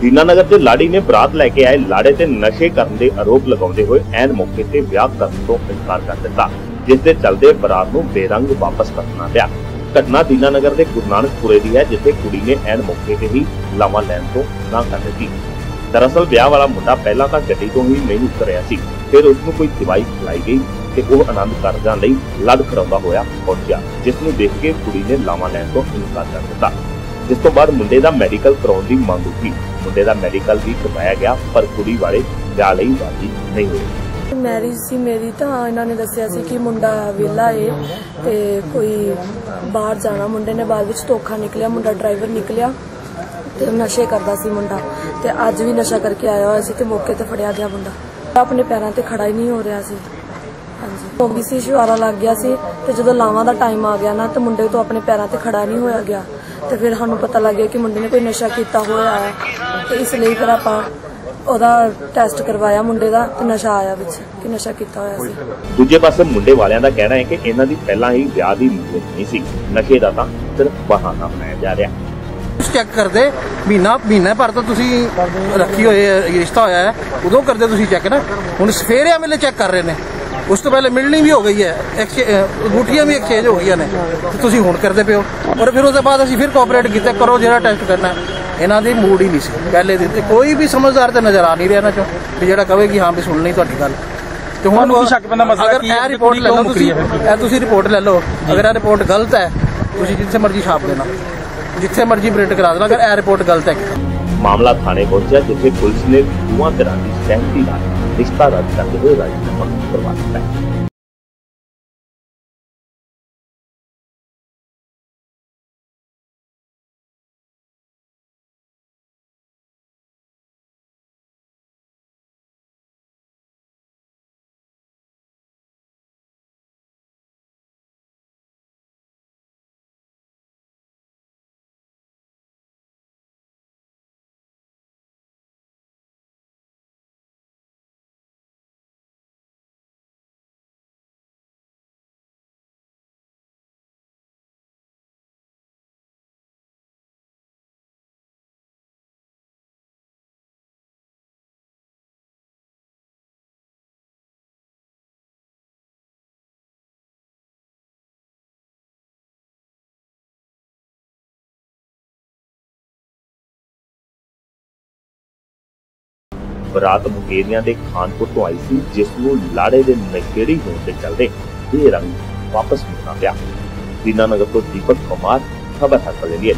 ਦੀਨਾਨਗਰ ਦੇ ਲਾੜੀ ਨੇ ਬਰਾਤ ਲੈ ਕੇ ਆਏ। ਲਾੜੇ ਤੇ ਨਸ਼ੇ ਕਰਨ ਦੇ ਆਰੋਪ ਲਗਾਉਂਦੇ ਹੋਏ ਐਨ ਮੌਕੇ ਤੇ ਵਿਆਹ ਕਰਨ ਤੋਂ ਇਨਕਾਰ ਕਰ ਦਿੱਤਾ, ਜਿਸ ਦੇ ਚੱਲਦੇ ਬਰਾਤ ਨੂੰ ਬੇਰੰਗ ਵਾਪਸ ਕਰਨਾ ਪਿਆ। ਘਟਨਾ ਦੀਨਾਨਗਰ ਦੇ ਗੁਰੂ ਨਾਨਕਪੁਰੇ ਦੀ ਹੈ, ਜਿੱਥੇ ਕੁੜੀ ਨੇ ਐਨ ਮੌਕੇ ਤੇ ਹੀ ਲਾਵਾਂ ਲੈਣ ਤੋਂ ਨਾ ਕਰ ਦਿੱਤੀ। ਦਰਅਸਲ, ਵਿਆਹ ਵਾਲਾ ਮੁੰਡਾ ਪਹਿਲਾਂ ਤਾਂ ਗੱਡੀ ਤੋਂ ਹੀ ਨਹੀਂ ਉਤਰਿਆ ਸੀ, ਫਿਰ ਉਸ ਨੂੰ ਕੋਈ ਦਵਾਈ ਖਿਲਾਈ ਗਈ ਤੇ ਉਹ ਆਨੰਦ ਕਾਰਜਾਂ ਲਈ ਲੱਡ ਖੜਾਉਂਦਾ ਹੋਇਆ ਪਹੁੰਚਿਆ, ਜਿਸ ਨੂੰ ਦੇਖ ਕੇ ਕੁੜੀ ਨੇ ਲਾਵਾਂ ਲੈਣ ਤੋਂ ਇਨਕਾਰ ਕਰ ਦਿੱਤਾ। ਜਿਸ ਤੋਂ ਬਾਅਦ ਮੁੰਡੇ ਦਾ ਮੈਡੀਕਲ ਕਰਾਉਣ ਦੀ ਮੰਗ ਉੱਠੀ। ਮੁੰਡੇ ਦਾ ਮੈਡੀਕਲ ਵੀ ਕਰਵਾਇਆ ਗਿਆ, ਪਰ ਕੁੜੀ ਵਾਲੇ ਵਿਆਹ ਲਈ ਰਾਜ਼ੀ ਨਹੀਂ ਹੋਏ। ਮੈਰਿਜ ਸੀ ਮੇਰੀ ਤਾਂ ਇਹਨਾਂ ਨੇ ਦੱਸਿਆ ਸੀ ਕਿ ਮੁੰਡਾ ਵਿਹਲਾ ਏ ਤੇ ਕੋਈ ਬਾਹਰ ਜਾਣਾ। ਮੁੰਡੇ ਨੇ ਬਾਅਦ ਵਿੱਚ ਧੋਖਾ ਨਿਕਲਿਆ, ਮੁੰਡਾ ਡਰਾਈਵਰ ਨਿਕਲਿਆ ਤੇ ਨਸ਼ੇ ਕਰਦਾ ਸੀ ਮੁੰਡਾ ਤੇ ਅੱਜ ਵੀ ਨਸ਼ਾ ਕਰਕੇ ਆਇਆ ਹੋਇਆ ਸੀ ਤੇ ਮੌਕੇ ਤੇ ਫੜਿਆ ਗਿਆ ਮੁੰਡਾ। ਆਪਣੇ ਪੈਰਾਂ ਤੇ ਖੜਾ ਹੀ ਨਹੀਂ ਹੋ ਰਿਹਾ ਸੀ। ਹਾਂਜੀ। ਹੋ ਸੀ ਸ਼ੁਆਰਾ ਲੱਗ ਗਿਆ ਸੀ ਤੇ ਜਦੋਂ ਲਾਵਾਂ ਦਾ ਟਾਈਮ ਆ ਗਿਆ ਨਾ ਤੇ ਮੁੰਡੇ ਤੋਂ ਆਪਣੇ ਪੈਰਾਂ ਤੇ ਖੜਾ ਨਹੀਂ ਹੋਇਆ ਗਿਆ। ਤੇ ਫਿਰ ਸਾਨੂੰ ਪਤਾ ਲੱਗ ਗਿਆ ਕਿ ਮੁੰਡੇ ਨੇ ਕੋਈ ਨਸ਼ਾ ਕੀਤਾ ਹੋਇਆ ਹੈ। ਤੇ ਇਸ ਲਈ ਫਿਰ ਆਪਾਂ ਉਹਦਾ ਟੈਸਟ ਕਰਵਾਇਆ ਮੁੰਡੇ ਦਾ ਤੇ ਨਸ਼ਾ ਆਇਆ ਵਿੱਚ ਕਿ ਨਸ਼ਾ ਕੀਤਾ ਹੋਇਆ ਸੀ। ਦੂਜੇ ਪਾਸੇ ਮੁੰਡੇ ਵਾਲਿਆਂ ਦਾ ਕਹਿਣਾ ਹੈ ਕਿ ਇਹਨਾਂ ਦੀ ਪਹਿਲਾਂ ਹੀ ਵਿਆਹ ਦੀ ਨੀਅਤ ਨਹੀਂ ਸੀ। ਨਸ਼ੇ ਦਾ ਤਾਂ ਸਿਰਫ ਬਹਾਨਾ ਬਣਾਇਆ ਜਾ ਰਿਹਾ। ਚੈੱਕ ਕਰਦੇ ਮਹੀਨਾ ਮਹੀਨਾ ਭਰ ਤੋਂ ਤੁਸੀਂ ਰੱਖੀ ਹੋਏ ਰਿਸ਼ਤਾ ਹੋਇਆ ਹੈ। ਉਦੋਂ ਕਰਦੇ ਤੁਸੀਂ ਚੈੱਕ ਨਾ। ਹੁਣ ਸਫੇਰਿਆਂ ਵੇਲੇ ਚੈੱਕ ਕਰ ਰਹੇ ਨੇ। ਉਸ ਤੋਂ ਪਹਿਲੇ ਮਿਲਣੀ ਵੀ ਹੋ ਗਈ ਹੈ। ਗੁੱਠੀਆਂ ਵੀ ਐਕਸਚੇਂਜ ਹੋ ਗਈਆਂ ਨੇ। ਤੇ ਤੁਸੀਂ ਹੁਣ ਕਰਦੇ ਪਿਓ ਔਰ ਫਿਰ ਉਸ ਤੋਂ ਬਾਅਦ ਅਸੀਂ ਫਿਰ ਕੋਆਪਰੇਟ ਕੀਤਾ ਕਰੋ ਜਿਹੜਾ ਟੈਸਟ ਕਰਨਾ। ਹੈ। ਇਹਨਾਂ ਦੀ ਮੂਡ ਹੀ ਨਹੀਂ ਸੀ। ਪਹਿਲੇ ਦਿਨ ਤੇ ਕੋਈ ਵੀ ਸਮਝਦਾਰ ਤੇ ਨਜ਼ਰ ਆ ਨਹੀਂ ਰਿਹਾ ਇਹਨਾਂ ਚੋਂ। ਵੀ ਜਿਹੜਾ ਕਵੇ ਕਿ ਹਾਂ ਵੀ ਸੁਣ ਲਈ ਤੁਹਾਡੀ ਗੱਲ। ਤੇ ਹੁਣ ਤੁਹਾਨੂੰ ਕੀ ਸ਼ੱਕ ਪੈਂਦਾ ਮਸਲਾ ਕੀ ਹੈ ਇਹ ਰਿਪੋਰਟ ਲੈ ਲਓ ਤੁਸੀਂ ਇਹ ਤੁਸੀਂ ਰਿਪੋਰਟ ਲੈ ਲਓ। ਅਗਰ ਇਹ ਰਿਪੋਰਟ ਗਲਤ ਹੈ ਤੁਸੀਂ ਜਿੱਥੇ ਮਰਜ਼ੀ ਛਾਪ ਦੇਣਾ। ਜਿੱਥੇ ਮਰਜ਼ੀ ਪ੍ਰਿੰਟ ਕਰਾ ਦੇਣਾ ਅਗਰ ਇਹ ਰਿਪੋਰਟ ਗਲਤ ਹੈ। ਮਾਮਲਾ ਥਾਣੇ ਪਹੁੰਚਿਆ ਜਿੱਥੇ ਪੁਲਿਸ ਨੇ ਦੋਵਾਂ ਧਿਰਾਂ ਦੀ ਸਹਿਮਤੀ ਨਾਲ ਰਿਸ਼ਤਾ ਰੱਦ ਕਰਦੇ ਹੋਏ ਰਾਜੀਨਾਮਾ ਕਰਵਾ ਦਿੱਤਾ ਹੈ ਬਰਾਤ ਮੁਕੇਰੀਆਂ ਦੇ ਖਾਨਪੁਰ ਤੋਂ ਆਈ ਸੀ, ਜਿਸ ਨੂੰ ਲਾੜੇ ਦੇ ਨਸ਼ੇੜੀ ਹੋਣ ਦੇ ਚੱਲਦੇ ਇਹ ਰੰਗ ਵਾਪਸ ਮੁੜਨਾ ਪਿਆ। ਦੀਨਾਨਗਰ ਤੋਂ ਦੀਪਕ ਕੁਮਾਰ, ਖਬਰ ਹੱਸਲ ਲਈ